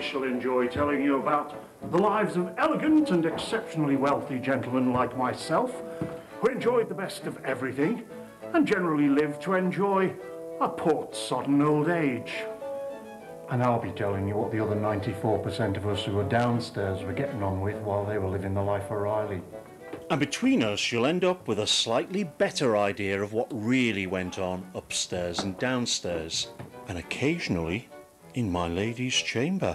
Shall enjoy telling you about the lives of elegant and exceptionally wealthy gentlemen like myself, who enjoyed the best of everything and generally lived to enjoy a port-sodden old age. And I'll be telling you what the other 94% of us who were downstairs were getting on with while they were living the life of Riley. And between us, you'll end up with a slightly better idea of what really went on upstairs and downstairs, and occasionally in my lady's chamber.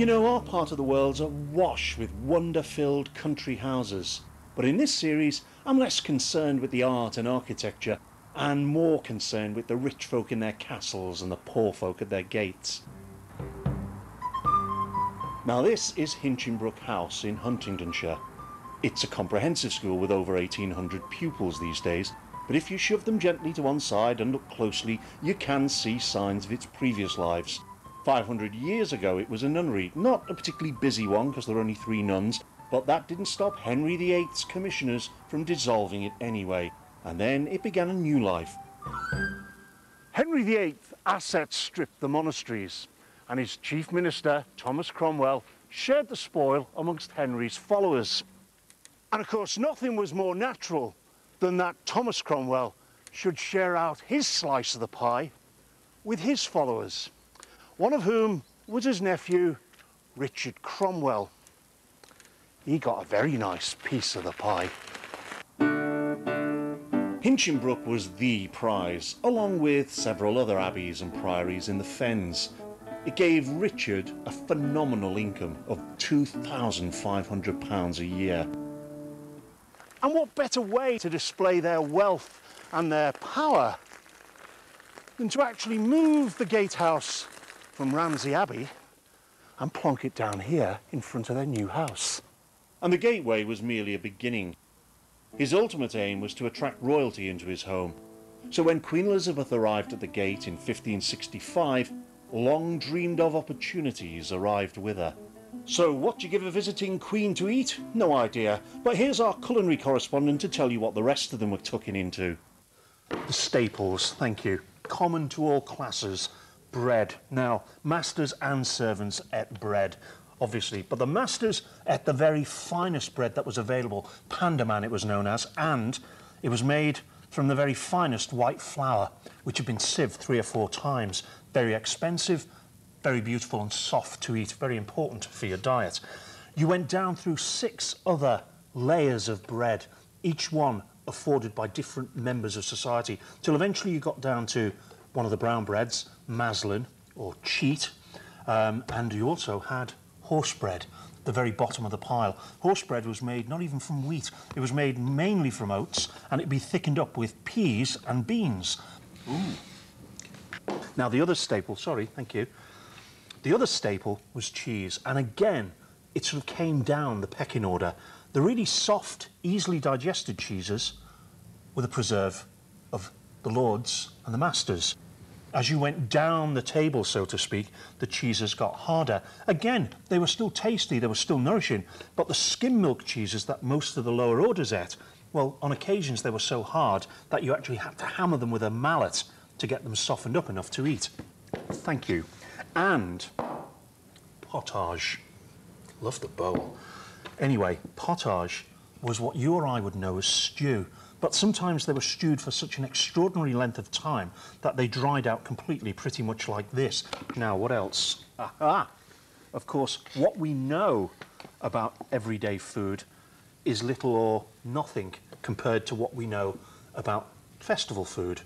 You know, our part of the world's awash with wonder-filled country houses. But in this series, I'm less concerned with the art and architecture and more concerned with the rich folk in their castles and the poor folk at their gates. Now this is Hinchingbrooke House in Huntingdonshire. It's a comprehensive school with over 1800 pupils these days, but if you shove them gently to one side and look closely, you can see signs of its previous lives. 500 years ago it was a nunnery, not a particularly busy one because there were only three nuns, but that didn't stop Henry VIII's commissioners from dissolving it anyway, and then it began a new life. Henry VIII asset stripped the monasteries, and his chief minister, Thomas Cromwell, shared the spoil amongst Henry's followers. And of course, nothing was more natural than that Thomas Cromwell should share out his slice of the pie with his followers one of whom was his nephew, Richard Cromwell. He got a very nice piece of the pie. Hinchingbrooke was the prize, along with several other abbeys and priories in the Fens. It gave Richard a phenomenal income of £2,500 a year. And what better way to display their wealth and their power than to actually move the gatehouse from Ramsey Abbey and plonk it down here in front of their new house. And the gateway was merely a beginning. His ultimate aim was to attract royalty into his home. So when Queen Elizabeth arrived at the gate in 1565, long dreamed of opportunities arrived with her. So what do you give a visiting queen to eat? No idea, but here's our culinary correspondent to tell you what the rest of them were tucking into. The staples, thank you. Common to all classes bread. Now, masters and servants ate bread, obviously, but the masters ate the very finest bread that was available. Pandemain, it was known as, and it was made from the very finest white flour, which had been sieved three or four times. Very expensive, very beautiful and soft to eat, very important for your diet. You went down through six other layers of bread, each one afforded by different members of society, till eventually you got down to one of the brown breads, maslin or cheat, um, and you also had horse bread, the very bottom of the pile. Horse bread was made not even from wheat, it was made mainly from oats, and it'd be thickened up with peas and beans. Ooh. Now, the other staple, sorry, thank you. The other staple was cheese, and again, it sort of came down the pecking order. The really soft, easily digested cheeses were the preserve of the lords and the masters. As you went down the table, so to speak, the cheeses got harder. Again, they were still tasty, they were still nourishing, but the skim milk cheeses that most of the lower orders ate, well, on occasions they were so hard that you actually had to hammer them with a mallet to get them softened up enough to eat. Thank you. And potage. Love the bowl. Anyway, potage was what you or I would know as stew but sometimes they were stewed for such an extraordinary length of time that they dried out completely, pretty much like this. Now, what else? Ah, of course, what we know about everyday food is little or nothing compared to what we know about festival food.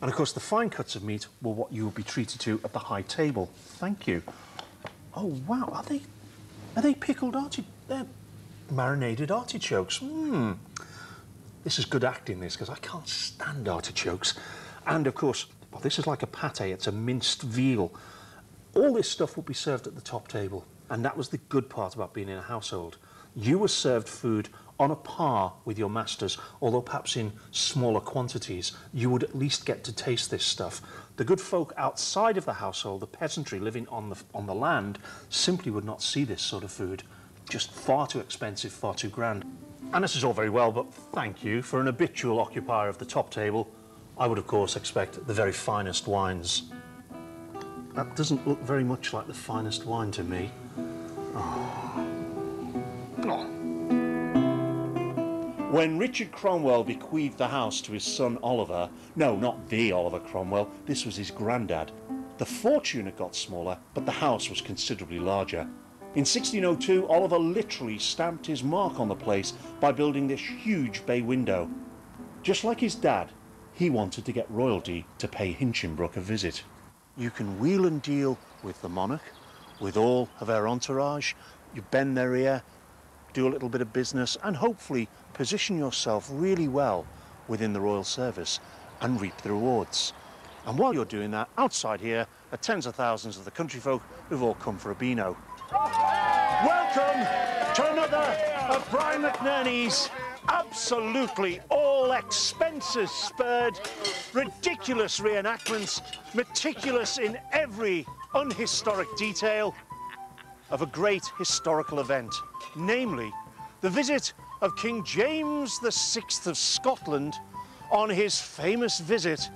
And of course, the fine cuts of meat were what you would be treated to at the high table. Thank you. Oh, wow, are they, are they pickled artichokes? They're marinated artichokes. Hmm. This is good acting, this, because I can't stand artichokes. And, of course, well, this is like a pate. It's a minced veal. All this stuff would be served at the top table. And that was the good part about being in a household. You were served food on a par with your masters, although perhaps in smaller quantities, you would at least get to taste this stuff. The good folk outside of the household, the peasantry living on the, on the land, simply would not see this sort of food. Just far too expensive, far too grand. And this is all very well, but thank you. For an habitual occupier of the top table, I would, of course, expect the very finest wines. That doesn't look very much like the finest wine to me. Oh. Oh. When Richard Cromwell bequeathed the house to his son Oliver, no, not the Oliver Cromwell, this was his granddad, the fortune had got smaller, but the house was considerably larger. In 1602, Oliver literally stamped his mark on the place by building this huge bay window. Just like his dad, he wanted to get royalty to pay Hinchingbrooke a visit. You can wheel and deal with the monarch, with all of her entourage. You bend their ear, do a little bit of business, and hopefully position yourself really well within the royal service and reap the rewards. And while you're doing that, outside here are tens of thousands of the country folk who've all come for a beano. Welcome to another of Bryan McNerney's absolutely all expenses spurred, ridiculous reenactments, meticulous in every unhistoric detail of a great historical event, namely the visit of King James VI of Scotland on his famous visit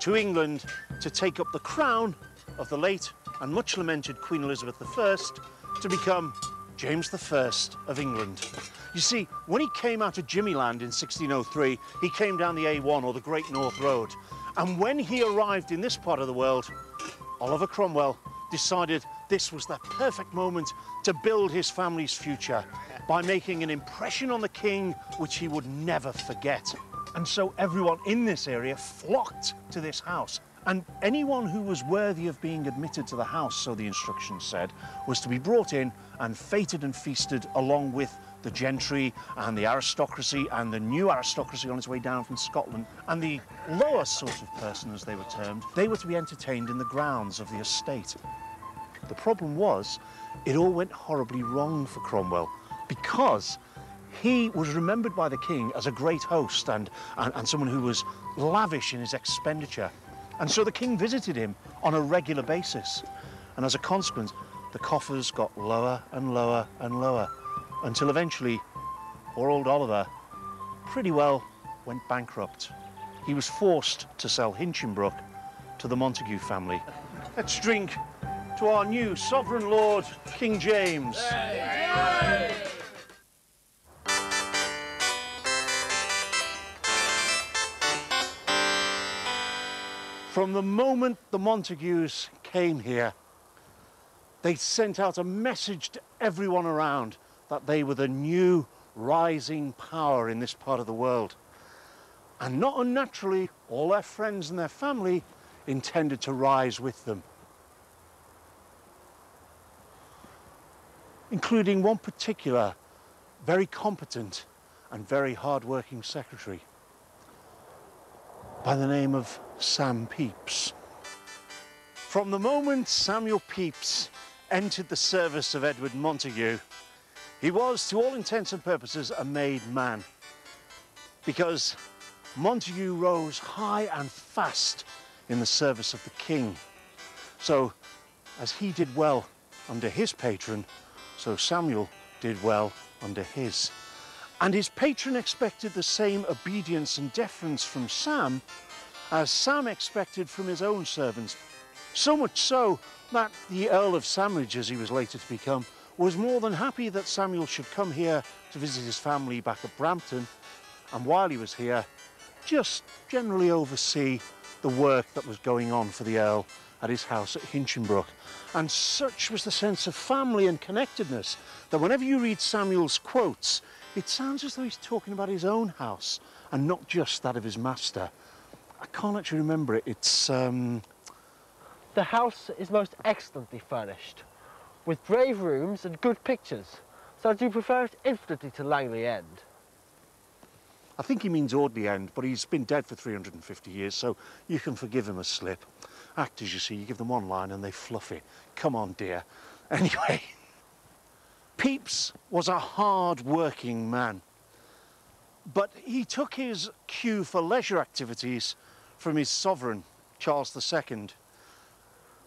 to England to take up the crown of the late and much lamented Queen Elizabeth I to become James I of England. You see, when he came out of Jimmyland in 1603, he came down the A1 or the Great North Road. And when he arrived in this part of the world, Oliver Cromwell decided this was the perfect moment to build his family's future by making an impression on the king which he would never forget. And so everyone in this area flocked to this house and anyone who was worthy of being admitted to the house, so the instructions said, was to be brought in and feted and feasted along with the gentry and the aristocracy and the new aristocracy on its way down from Scotland and the lower sort of person, as they were termed, they were to be entertained in the grounds of the estate. The problem was, it all went horribly wrong for Cromwell because he was remembered by the king as a great host and, and, and someone who was lavish in his expenditure. And so the king visited him on a regular basis. And as a consequence, the coffers got lower and lower and lower until eventually poor old Oliver pretty well went bankrupt. He was forced to sell Hinchingbrooke to the Montagu family. Let's drink to our new sovereign lord, King James. From the moment the Montagus came here, they sent out a message to everyone around that they were the new rising power in this part of the world. And not unnaturally, all their friends and their family intended to rise with them. Including one particular, very competent and very hard-working secretary by the name of Sam Pepys. From the moment Samuel Pepys entered the service of Edward Montagu, he was, to all intents and purposes, a made man. Because Montagu rose high and fast in the service of the king. So, as he did well under his patron, so Samuel did well under his. And his patron expected the same obedience and deference from Sam as Sam expected from his own servants. So much so that the Earl of Sandwich, as he was later to become, was more than happy that Samuel should come here to visit his family back at Brampton and while he was here just generally oversee the work that was going on for the Earl at his house at Hinchingbrooke. And such was the sense of family and connectedness that whenever you read Samuel's quotes, it sounds as though he's talking about his own house and not just that of his master. I can't actually remember it. It's, um... The house is most excellently furnished with brave rooms and good pictures. So do you prefer it infinitely to Langley End? I think he means Audley End, but he's been dead for 350 years, so you can forgive him a slip. Actors, you see, you give them one line and they fluff it. Come on, dear. Anyway, Pepys was a hard-working man. But he took his cue for leisure activities from his sovereign, Charles II.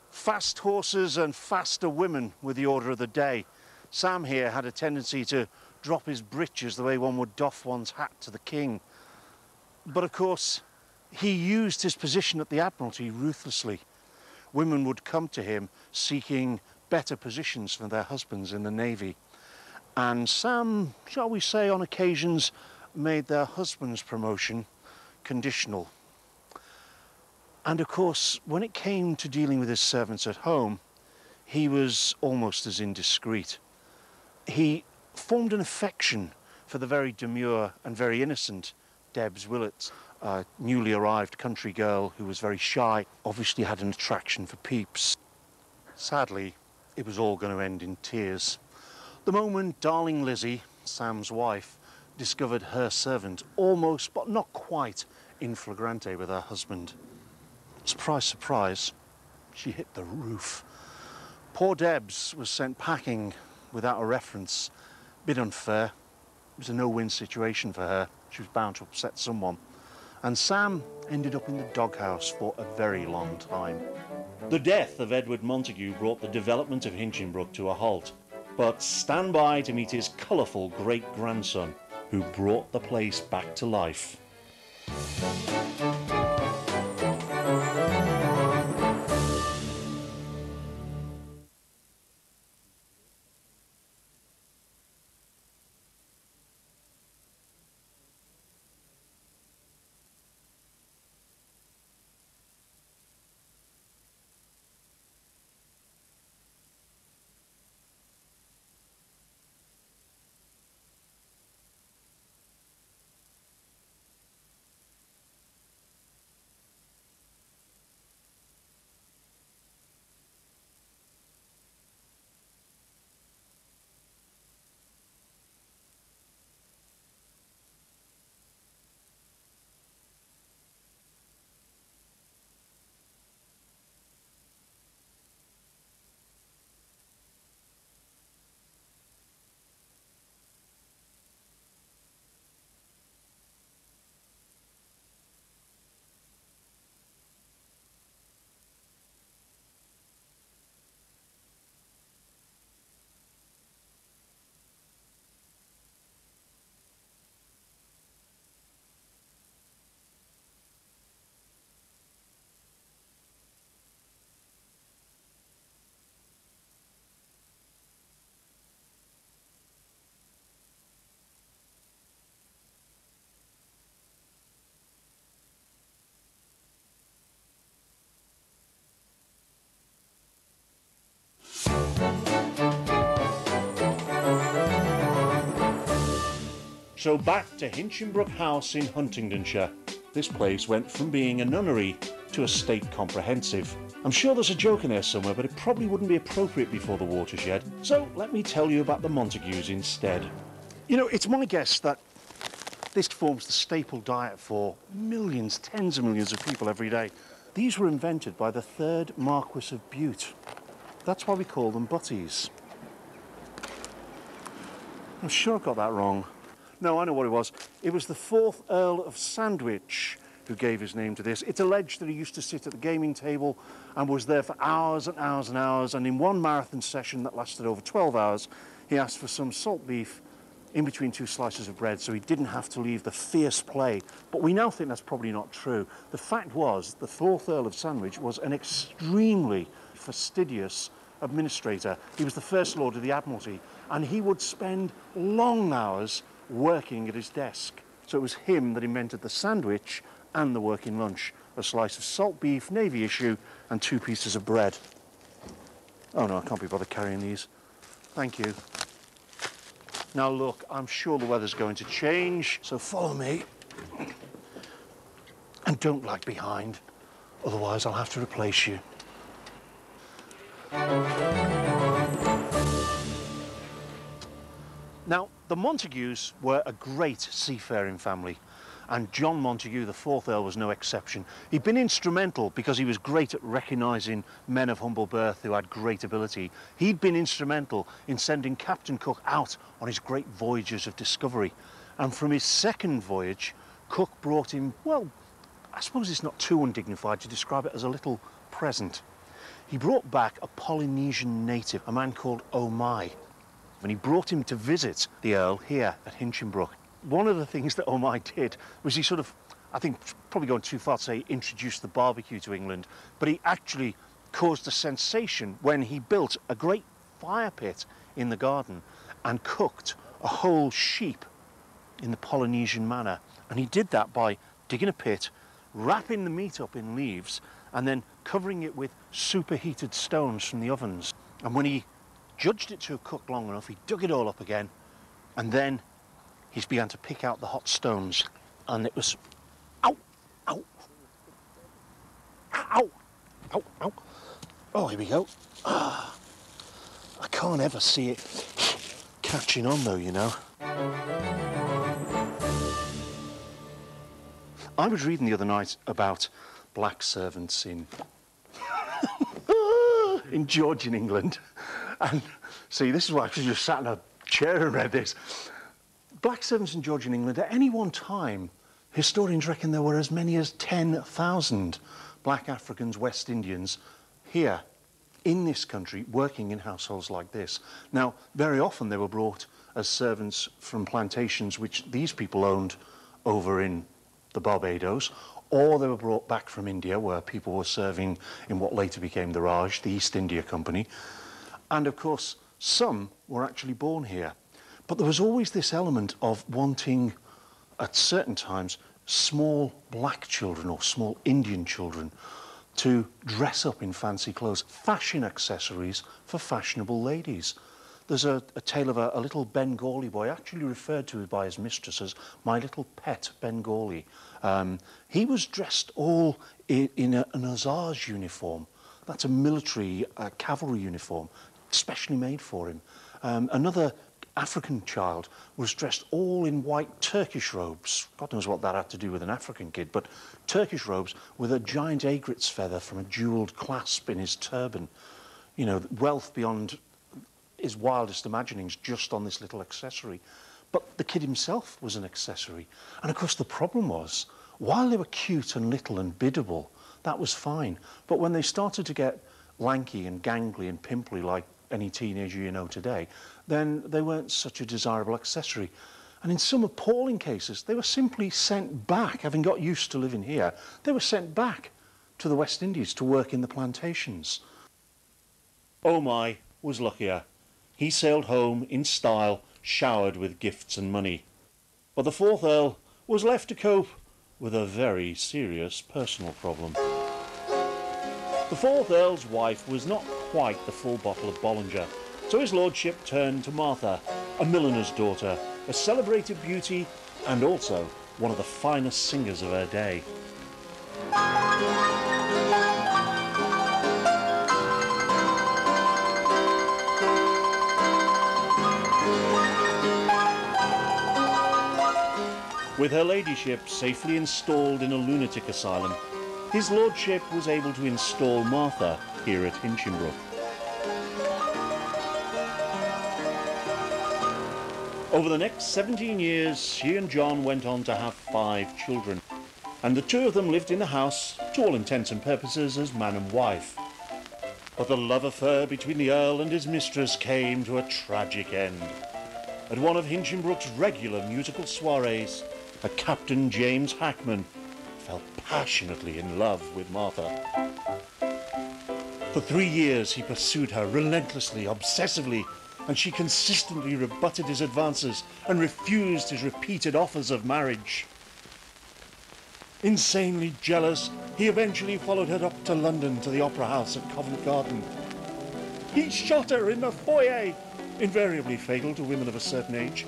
Fast horses and faster women were the order of the day. Sam here had a tendency to drop his breeches the way one would doff one's hat to the king. But of course, he used his position at the Admiralty ruthlessly. Women would come to him seeking better positions for their husbands in the Navy. And Sam, shall we say, on occasions made their husband's promotion conditional. And of course, when it came to dealing with his servants at home, he was almost as indiscreet. He formed an affection for the very demure and very innocent Debs Willett, a newly arrived country girl who was very shy, obviously had an attraction for Pepys. Sadly, it was all going to end in tears. The moment darling Lizzie, Sam's wife, discovered her servant almost, but not quite, in flagrante with her husband. Surprise, surprise, she hit the roof. Poor Debs was sent packing without a reference. Bit unfair. It was a no-win situation for her. She was bound to upset someone. And Sam ended up in the doghouse for a very long time. The death of Edward Montagu brought the development of Hinchingbrooke to a halt. But stand by to meet his colourful great-grandson, who brought the place back to life. So back to Hinchingbrooke House in Huntingdonshire. This place went from being a nunnery to a state comprehensive. I'm sure there's a joke in there somewhere, but it probably wouldn't be appropriate before the watershed. So let me tell you about the Montagus instead. You know, it's my guess that this forms the staple diet for millions, tens of millions of people every day. These were invented by the third Marquis of Bute. That's why we call them butties. I'm sure I got that wrong. No, I know what it was. It was the fourth Earl of Sandwich who gave his name to this. It's alleged that he used to sit at the gaming table and was there for hours and hours and hours. And in one marathon session that lasted over 12 hours, he asked for some salt beef in between two slices of bread so he didn't have to leave the fierce play. But we now think that's probably not true. The fact was the fourth Earl of Sandwich was an extremely fastidious administrator. He was the First Lord of the Admiralty and he would spend long hours working at his desk. So it was him that invented the sandwich and the working lunch. A slice of salt beef, navy issue, and two pieces of bread. Oh no, I can't be bothered carrying these. Thank you. Now look, I'm sure the weather's going to change, so follow me. And don't lag behind, otherwise I'll have to replace you. Now, the Montagus were a great seafaring family, and John Montagu, the fourth Earl, was no exception. He'd been instrumental because he was great at recognising men of humble birth who had great ability. He'd been instrumental in sending Captain Cook out on his great voyages of discovery. And from his second voyage, Cook brought him, well, I suppose it's not too undignified to describe it as a little present. He brought back a Polynesian native, a man called Omai, and he brought him to visit the Earl here at Hinchingbrooke. One of the things that Omai did was he sort of, I think, probably going too far to say introduced the barbecue to England, but he actually caused a sensation when he built a great fire pit in the garden and cooked a whole sheep in the Polynesian manner. And he did that by digging a pit, wrapping the meat up in leaves, and then covering it with superheated stones from the ovens. And when he judged it to have cooked long enough, he dug it all up again, and then he began to pick out the hot stones. And it was, ow, ow, ow, ow, ow. Oh, here we go. Ah, I can't ever see it catching on though, you know. I was reading the other night about black servants in in Georgian England. And see, this is why I just sat in a chair and read this. Black servants in Georgian England, at any one time, historians reckon there were as many as 10,000 black Africans, West Indians, here in this country working in households like this. Now, very often they were brought as servants from plantations which these people owned over in the Barbados, or they were brought back from India where people were serving in what later became the Raj, the East India Company. And of course, some were actually born here. But there was always this element of wanting, at certain times, small black children or small Indian children to dress up in fancy clothes, fashion accessories for fashionable ladies. There's a, a tale of a, a little Bengali boy, actually referred to by his mistress as my little pet Bengali. Um, he was dressed all in, in a, an hussar's uniform. That's a military uh, cavalry uniform, specially made for him. Um, another African child was dressed all in white Turkish robes. God knows what that had to do with an African kid, but Turkish robes with a giant egret's feather from a jewelled clasp in his turban. You know, wealth beyond his wildest imaginings just on this little accessory. But the kid himself was an accessory. And of course, the problem was, while they were cute and little and biddable, that was fine. But when they started to get lanky and gangly and pimply like any teenager you know today, then they weren't such a desirable accessory. And in some appalling cases, they were simply sent back, having got used to living here, they were sent back to the West Indies to work in the plantations. Oh my was luckier. He sailed home in style, showered with gifts and money. But the fourth Earl was left to cope with a very serious personal problem. The fourth Earl's wife was not quite the full bottle of Bollinger, so his lordship turned to Martha, a milliner's daughter, a celebrated beauty and also one of the finest singers of her day. With her ladyship safely installed in a lunatic asylum, his lordship was able to install Martha here at Hinchingbrooke. Over the next 17 years, she and John went on to have five children, and the two of them lived in the house, to all intents and purposes, as man and wife. But the love affair between the Earl and his mistress came to a tragic end. At one of Hinchingbrooke's regular musical soirees, a Captain James Hackman fell passionately in love with Martha. For three years he pursued her relentlessly, obsessively, and she consistently rebutted his advances and refused his repeated offers of marriage. Insanely jealous, he eventually followed her up to London to the Opera House at Covent Garden. He shot her in the foyer, invariably fatal to women of a certain age.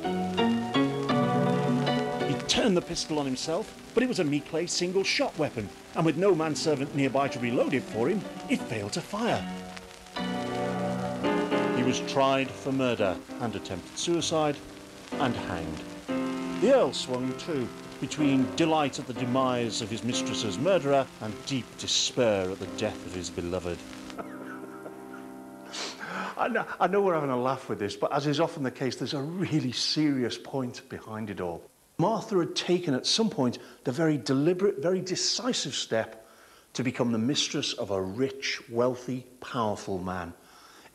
Turned the pistol on himself, but it was a Mikle single-shot weapon, and with no manservant nearby to reload it for him, it failed to fire He was tried for murder and attempted suicide and hanged. The Earl swung too, between delight at the demise of his mistress's murderer and deep despair at the death of his beloved. I know, I know we're having a laugh with this, but as is often the case, there's a really serious point behind it all. Martha had taken at some point the very deliberate, very decisive step to become the mistress of a rich, wealthy, powerful man.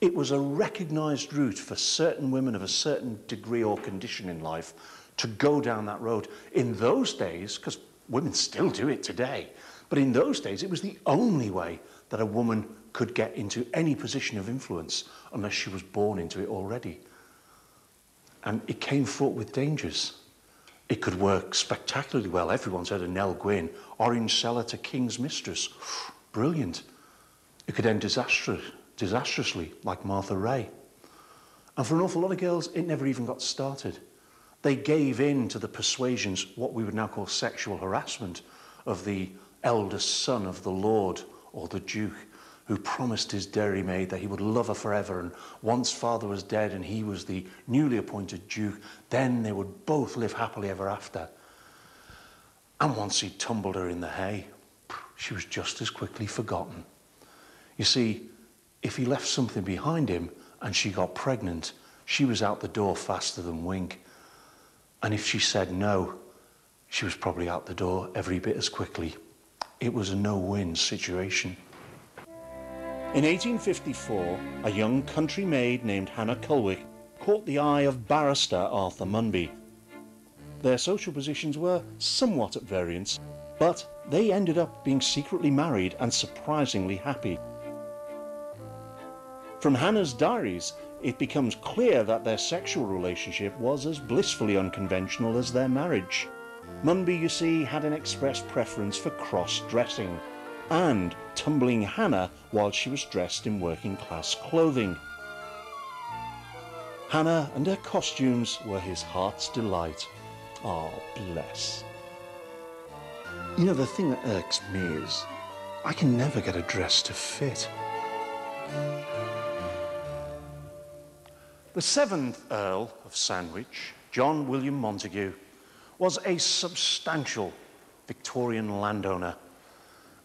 It was a recognized route for certain women of a certain degree or condition in life to go down that road. In those days, because women still do it today, but in those days it was the only way that a woman could get into any position of influence unless she was born into it already. And it came fraught with dangers. It could work spectacularly well. Everyone's heard of Nell Gwyn, orange seller to king's mistress. Brilliant. It could end disastrous, disastrously, like Martha Ray. And for an awful lot of girls, it never even got started. They gave in to the persuasions, what we would now call sexual harassment, of the eldest son of the Lord or the Duke who promised his dairymaid that he would love her forever. And once father was dead and he was the newly appointed duke, then they would both live happily ever after. And once he tumbled her in the hay, she was just as quickly forgotten. You see, if he left something behind him and she got pregnant, she was out the door faster than wink. And if she said no, she was probably out the door every bit as quickly. It was a no-win situation. In 1854, a young country maid named Hannah Cullwick caught the eye of barrister Arthur Munby. Their social positions were somewhat at variance, but they ended up being secretly married and surprisingly happy. From Hannah's diaries, it becomes clear that their sexual relationship was as blissfully unconventional as their marriage. Munby, you see, had an expressed preference for cross-dressing and tumbling Hannah while she was dressed in working class clothing. Hannah and her costumes were his heart's delight. Ah, oh, bless. You know, the thing that irks me is I can never get a dress to fit. The seventh Earl of Sandwich, John William Montagu, was a substantial Victorian landowner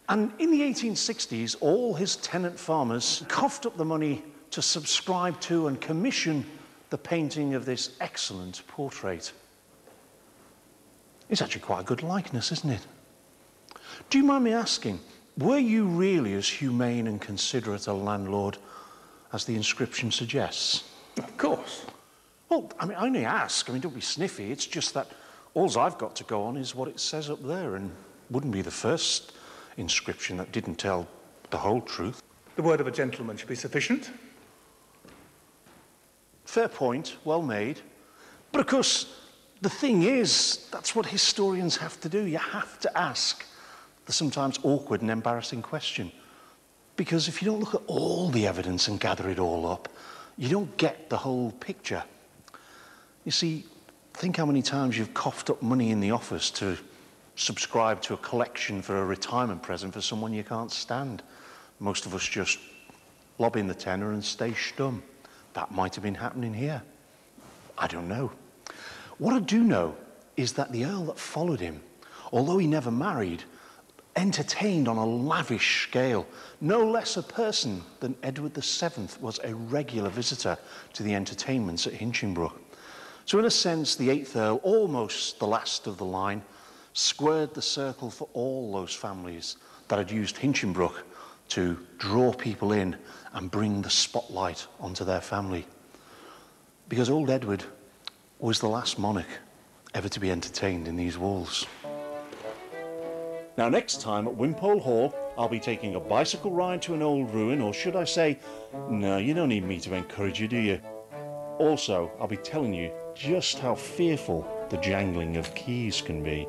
and in the 1860s, all his tenant farmers coughed up the money to subscribe to and commission the painting of this excellent portrait. It's actually quite a good likeness, isn't it? Do you mind me asking, were you really as humane and considerate a landlord as the inscription suggests? Of course. Well, I mean, I only ask. I mean, don't be sniffy. It's just that all I've got to go on is what it says up there and wouldn't be the first inscription that didn't tell the whole truth. The word of a gentleman should be sufficient. Fair point, well made. But of course, the thing is, that's what historians have to do. You have to ask the sometimes awkward and embarrassing question. Because if you don't look at all the evidence and gather it all up, you don't get the whole picture. You see, think how many times you've coughed up money in the office to subscribe to a collection for a retirement present for someone you can't stand. Most of us just lob in the tenner and stay stum. That might have been happening here. I don't know. What I do know is that the Earl that followed him, although he never married, entertained on a lavish scale. No less a person than Edward VII was a regular visitor to the entertainments at Hinchingbrooke. So in a sense, the eighth Earl, almost the last of the line, squared the circle for all those families that had used Hinchingbrooke to draw people in and bring the spotlight onto their family. Because old Edward was the last monarch ever to be entertained in these walls. Now, next time at Wimpole Hall, I'll be taking a bicycle ride to an old ruin, or should I say, no, you don't need me to encourage you, do you? Also, I'll be telling you just how fearful the jangling of keys can be.